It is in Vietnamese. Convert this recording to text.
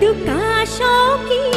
được cả sau kia